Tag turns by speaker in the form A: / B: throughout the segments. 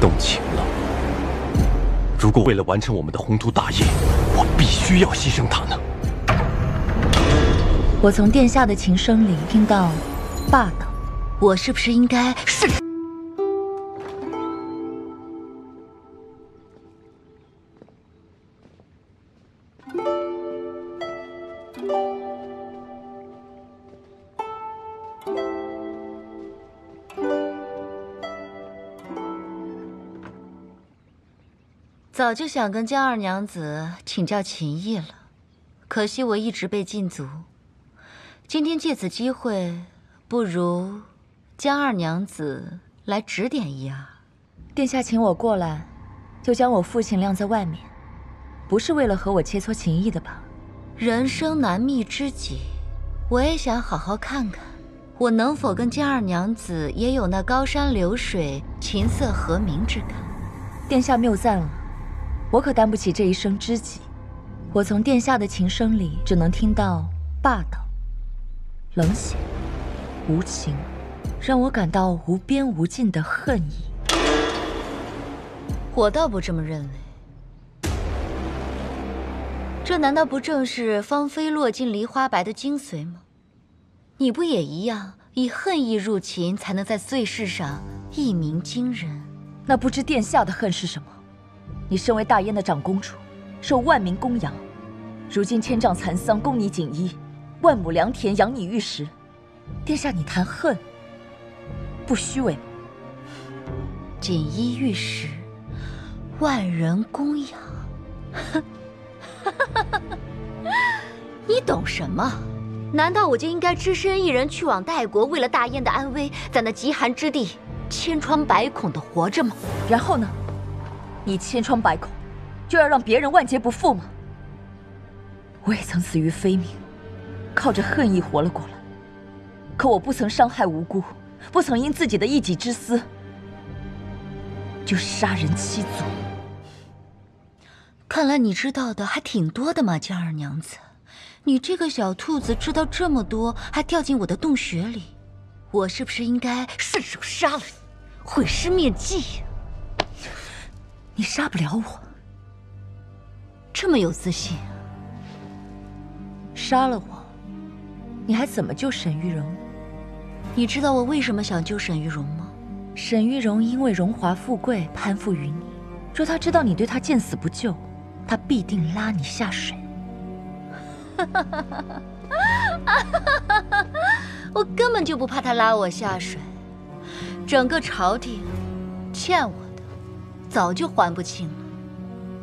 A: 动情了。如果为了完成我们的宏图大业，我必须要牺牲他呢？
B: 我从殿下的琴声里听到霸道，我是不是应该顺？早就想跟江二娘子请教琴艺了，可惜我一直被禁足。今天借此机会，不如江二娘子来指点一二。殿下请我过来，就将我父亲晾在外面，不是为了和我切磋琴艺的吧？人生难觅知己，我也想好好看看，我能否跟江二娘子也有那高山流水、琴瑟和鸣之感？殿下谬赞了。我可担不起这一生知己。我从殿下的琴声里只能听到霸道、冷血、无情，让我感到无边无尽的恨意。我倒不这么认为。这难道不正是芳菲落尽梨花白的精髓吗？你不也一样，以恨意入琴，才能在岁世上一鸣惊人？那不知殿下的恨是什么？你身为大燕的长公主，受万民供养，如今千丈蚕桑供你锦衣，万亩良田养你玉石，殿下你谈恨，不虚伪吗？锦衣玉食，万人供养，哼，你懂什么？难道我就应该只身一人去往代国，为了大燕的安危，在那极寒之地千疮百孔的活着吗？然后呢？你千疮百孔，就要让别人万劫不复吗？我也曾死于非命，靠着恨意活了过来。可我不曾伤害无辜，不曾因自己的一己之私就杀人七族。看来你知道的还挺多的嘛，江二娘子。你这个小兔子知道这么多，还掉进我的洞穴里，我是不是应该顺手杀了你，毁尸灭迹？你杀不了我，这么有自信。杀了我，你还怎么救沈玉荣？你知道我为什么想救沈玉荣吗？沈玉荣因为荣华富贵攀附于你，若他知道你对他见死不救，他必定拉你下水。我根本就不怕他拉我下水，整个朝廷欠我。早就还不清了。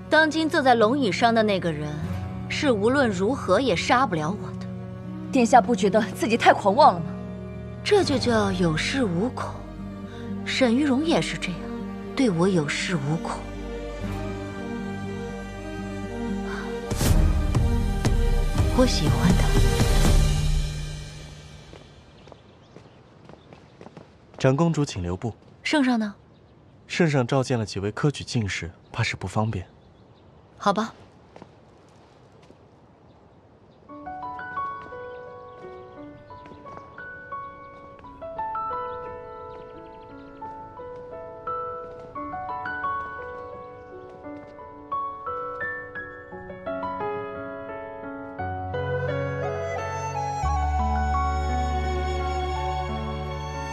B: 当今坐在龙椅上的那个人，是无论如何也杀不了我的。殿下不觉得自己太狂妄了吗？这就叫有恃无恐。沈玉荣也是这样，对我有恃无恐。我喜欢他。
C: 长公主，请留步。
B: 圣上呢？
C: 圣上召见了几位科举进士，怕是不方便。
B: 好吧。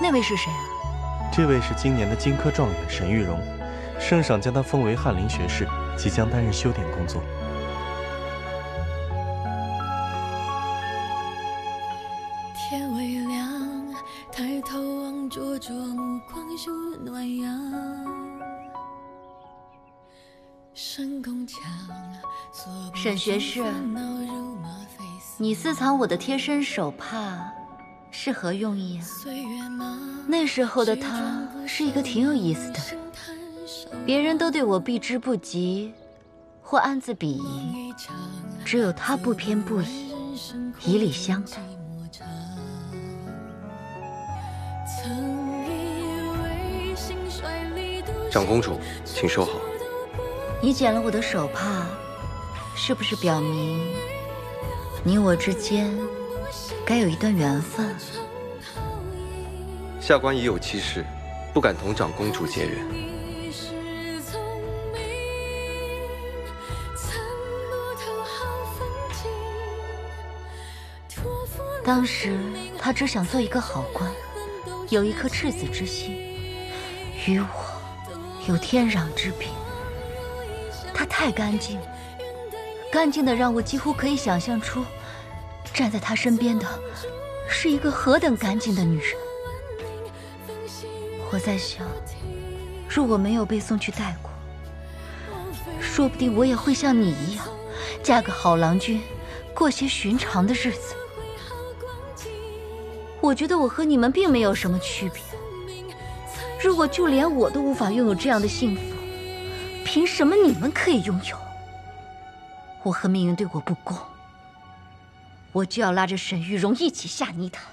B: 那位是谁啊？
C: 这位是今年的金科状元沈玉荣，圣上将他封为翰林学士，即将担任修典工作。天微亮，抬头望灼灼目光暖阳。
B: 沈学士，你私藏我的贴身手帕，是何用意啊？那时候的他是一个挺有意思的，别人都对我避之不及，或暗自鄙夷，只有他不偏不倚，以礼相待。
A: 长公主，请收好。
B: 你捡了我的手帕，是不是表明你我之间该有一段缘分，
A: 下官已有妻室，不敢同长公主结缘。
B: 当时他只想做一个好官，有一颗赤子之心，与我有天壤之别。他太干净，干净的让我几乎可以想象出。站在他身边的是一个何等干净的女人。我在想，如果没有被送去待过，说不定我也会像你一样，嫁个好郎君，过些寻常的日子。我觉得我和你们并没有什么区别。如果就连我都无法拥有这样的幸福，凭什么你们可以拥有？我和命运对我不公，我就要拉着沈玉荣一起下泥潭，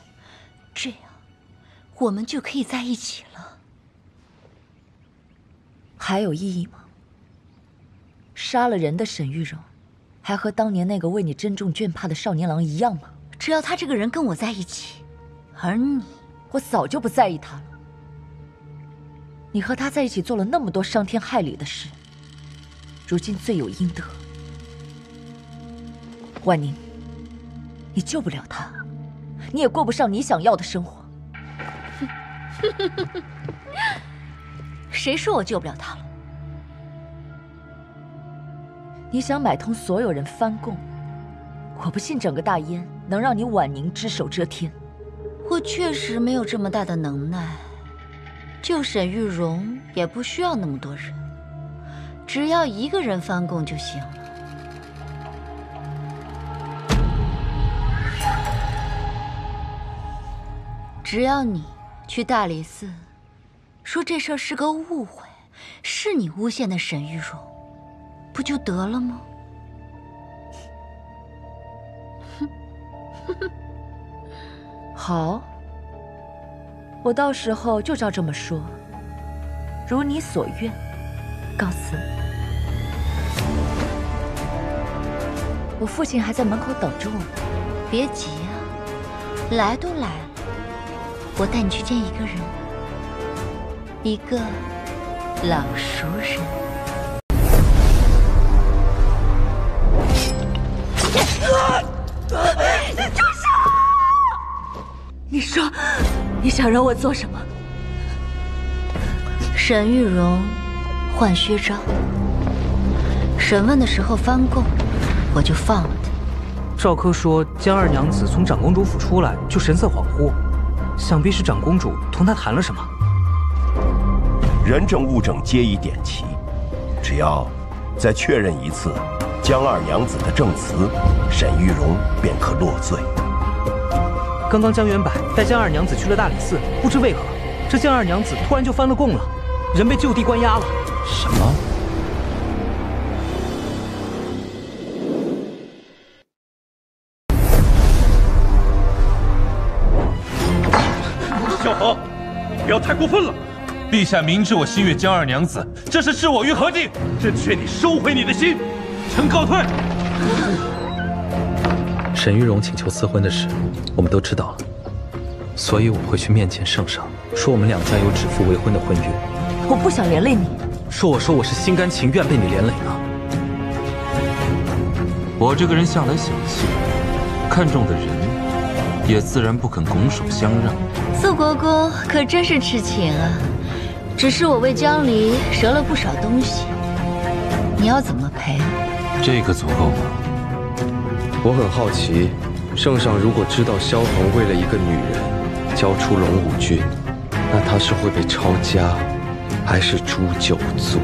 B: 这样我们就可以在一起了。
D: 还有意义吗？杀了人的沈玉荣，还和当年那个为你珍重眷怕的少年郎一样吗？
B: 只要他这个人跟我在一起。而你，
D: 我早就不在意他了。你和他在一起做了那么多伤天害理的事，如今罪有应得。婉宁，你救不了他，你也过不上你想要的生活。
B: 谁说我救不了他了？
D: 你想买通所有人翻供，我不信整个大燕能让你婉宁只手遮天。
B: 我确实没有这么大的能耐，救沈玉荣也不需要那么多人，只要一个人翻供就行。只要你去大理寺，说这事儿是个误会，是你诬陷的沈玉荣，不就得了吗？
D: 好，我到时候就照这么说，如你所愿。告辞。我父亲还在门口等着我呢，
B: 别急啊，来都来了，我带你去见一个人，一个老熟人。
D: 你说，你想让我做什么？
B: 沈玉荣换薛昭，审问的时候翻供，我就放了他。
E: 赵柯说江二娘子从长公主府出来就神色恍惚，想必是长公主同她谈了什么。
F: 人证物证皆已点齐，只要再确认一次江二娘子的证词，沈玉荣便可落罪。
E: 刚刚江元柏带江二娘子去了大理寺，不知为何，这江二娘子突然就翻了供了，人被就地关押了。
A: 什么？
G: 萧何，你不要太过分了！陛下明知我心悦江二娘子，这是置我于何地？朕劝你收回你的心，臣告退。
A: 沈玉荣请求赐婚的事，我们都知道了，所以我会去面见圣上，说我们两家有指腹为婚的婚约。
D: 我不想连累你，
A: 说我说我是心甘情愿被你连累的。
G: 我这个人向来小气，看中的人也自然不肯拱手相让。
B: 素国公可真是痴情啊！只是我为江离折了不少东西，你要怎么赔？
G: 这个足够吗？
H: 我很好奇，圣上如果知道萧恒为了一个女人交出龙武郡，那他是会被抄家，还是诛九族？